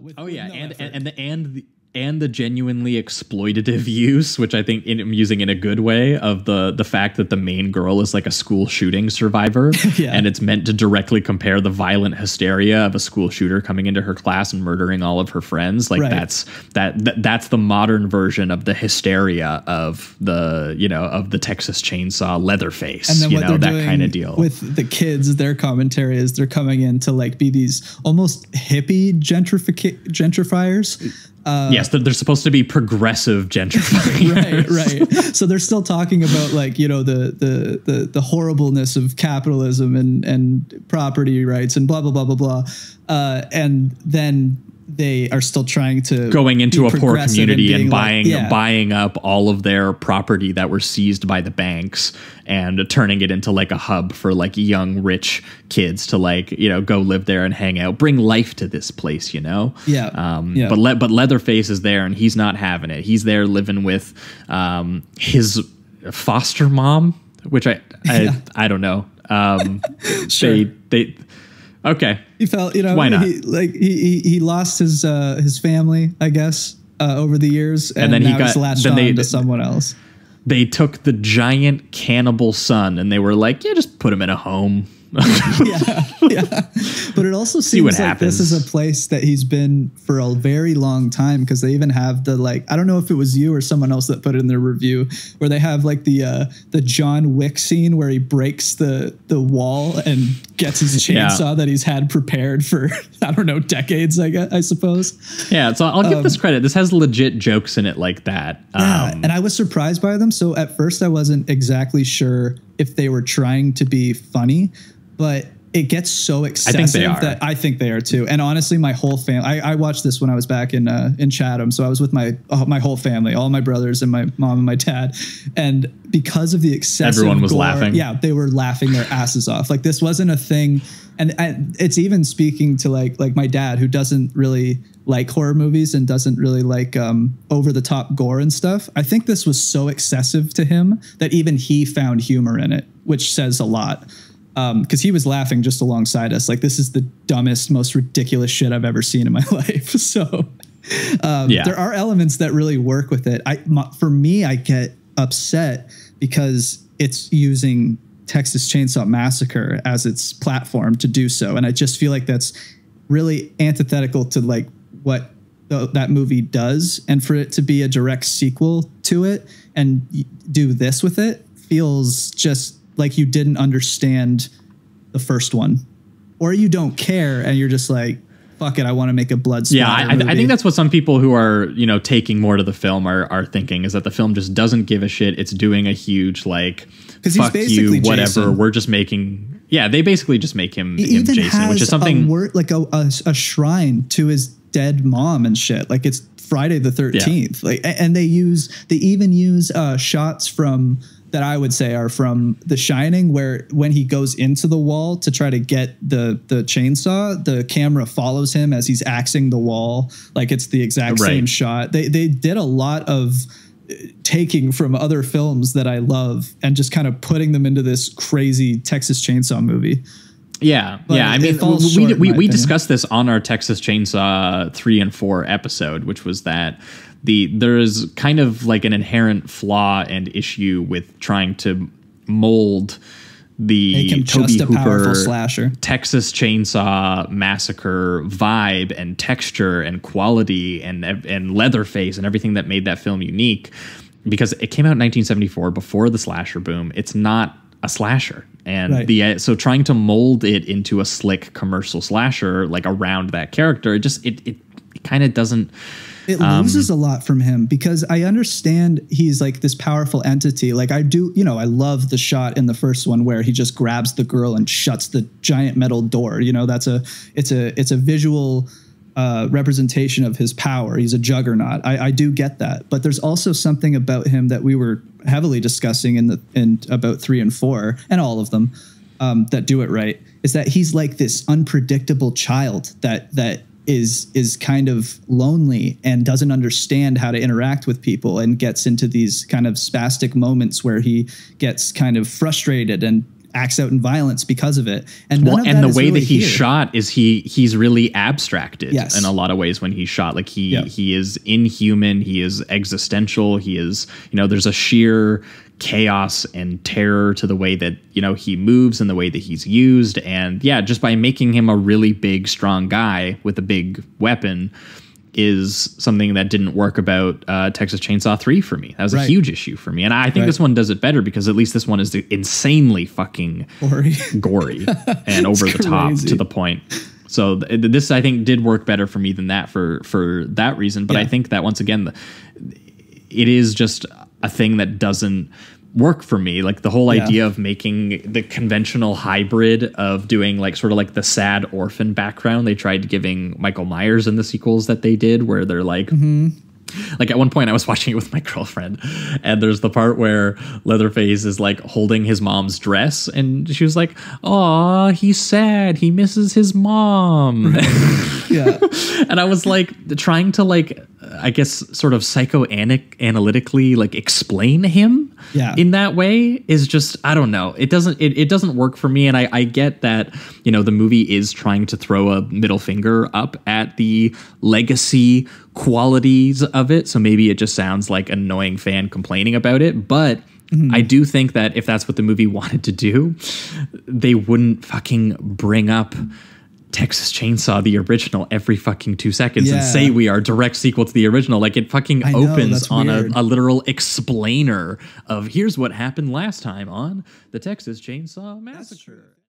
with, Oh yeah, and, and and the and the and the genuinely exploitative use, which I think in, I'm using in a good way, of the the fact that the main girl is like a school shooting survivor, Yeah. and it's meant to directly compare the violent hysteria of a school shooter coming into her class and murdering all of her friends. Like Right. that's that, that that's the modern version of the hysteria of the you know of the Texas Chainsaw Leatherface, and then you know that kind of deal. with the kids their commentary is they're coming in to like be these almost hippie gentrific gentrifiers yes, they're, they're supposed to be progressive gentrifiers. right right so they're still talking about like you know the the the, the horribleness of capitalism and and property rights and blah blah blah blah blah uh, and then they are still trying to going into a poor community and like- buying yeah. buying up all of their property that were seized by the banks and turning it into like a hub for like young rich kids to like you know go live there and hang out bring life to this place you know Yeah, um yeah. but but leatherface is there and he's not having it he's there living with um his foster mom which i i, Yeah. I don't know um Sure. they they okay he felt you know Why not? he, like he, he he lost his uh his family i guess uh, over the years and, then he got- latched then on they- to someone else they took the giant cannibal son and they were like, yeah, just put him in a home. yeah, yeah. But it also seems what like this is a place that he's been for a very long time because they even have the like I don't know if it was you or someone else that put it in their review where they have like the uh the John Wick scene where he breaks the the wall and gets his Yeah. chainsaw that he's had prepared for I don't know decades I guess I suppose. yeah, so I'll give this credit. This has legit jokes in it like that. Um, Yeah, Um, and I was surprised by them. So at first, I wasn't exactly sure if they were trying to be funny, but it gets so excessive are. that I think they are too. And honestly, my whole family. I, I watched this when I was back in uh, in Chatham, so I was with my uh, my whole family, all my brothers and my mom and my dad, and because of the excessive, Everyone was gore- laughing. Yeah, they were laughing their asses off. Like this wasn't a thing, and, and it's even speaking to like like my dad who doesn't really like horror movies and doesn't really like um, over the top gore and stuff. I think this was so excessive to him that even he found humor in it, which says a lot. Because he was laughing just alongside us, like this is the dumbest, most ridiculous shit I've ever seen in my life. So um, Yeah. there are elements that really work with it. I my, for me, I get upset because it's using Texas Chainsaw Massacre as its platform to do so, and I just feel like that's really antithetical to like what the, that movie does, and for it to be a direct sequel to it and do this with it feels just like you didn't understand the first one, or you don't care and you're just like. Fuck it! I want to make a blood. yeah, I, I think that's what some people who are you know taking more to the film are are thinking is that the film just doesn't give a shit. It's doing a huge like fuck you, whatever. Jason. We're just making. Yeah, they basically just make him, him Jason, which is something. a word like a, a, a shrine to his dead mom and shit. Like it's Friday the Thirteenth. Like and they use they even use uh, shots from that I would say are from The Shining, where when he goes into the wall to try to get the the chainsaw, the camera follows him as he's axing the wall. Like it's the exact Right. same shot. They they did a lot of uh, taking from other films that I love and just kind of putting them into this crazy Texas Chainsaw movie. Yeah, But yeah. I mean, we we, we, discussed this on our Texas Chainsaw three and four episode, which was that the there is kind of like an inherent flaw and issue with trying to mold the Tobe Hooper slasher. Texas Chainsaw Massacre vibe and texture and quality and and Leatherface and everything that made that film unique because it came out in 1974 before the slasher boom. It's not a slasher. And Right. the so trying to mold it into a slick commercial slasher like around that character, it just it it, it kind of doesn't It Um, loses a lot from him because I understand he's like this powerful entity. Like I do, you know, I love the shot in the first one where he just grabs the girl and shuts the giant metal door. You know, that's a it's a it's a visual uh, representation of his power. He's a juggernaut. I, I do get that, but there's also something about him that we were heavily discussing in the in about three and four and all of them um, that do it right. Is that he's like this unpredictable child that that is is kind of lonely and doesn't understand how to interact with people and gets into these kind of spastic moments where he gets kind of frustrated and acts out in violence because of it. And well, and the way really that he's here. shot is he he's really abstracted Yes. in a lot of ways when he's shot. Like he Yep. he is inhuman, he is existential, he is you know there's a sheer chaos and terror to the way that you know he moves and the way that he's used and yeah just by making him a really big strong guy with a big weapon is something that didn't work about uh, Texas Chainsaw 3 for me. That was a huge issue for me. And I think Right. this one does it better because at least this one is insanely fucking Or- gory and over the top to the point. So th- this I think did work better for me than that for for that reason. But I think that once again, the, it is just a thing that doesn't work for me. Like the whole Yeah. idea of making the conventional hybrid of doing like sort of like the sad orphan background they tried giving Michael Myers in the sequels that they did, where they're like. Mm-hmm. Like at one point, I was watching it with my girlfriend, and there's the part where Leatherface is like holding his mom's dress, and she was like, "Aw, he's sad. He misses his mom." yeah. and I was like trying to like, I guess, sort of psychoanalytically like explain him. Yeah. In that way is just I don't know. It doesn't it, it doesn't work for me, and I I get that you know the movie is trying to throw a middle finger up at the legacy qualities of it. So maybe it just sounds like annoying fan complaining about it, but. Mm-hmm. I do think that if that's what the movie wanted to do, they wouldn't fucking bring up Texas Chainsaw the original every fucking two seconds and say we are direct sequel to the original. Like it fucking I opens that's on a, a literal explainer of here's what happened last time on the Texas Chainsaw Massacre.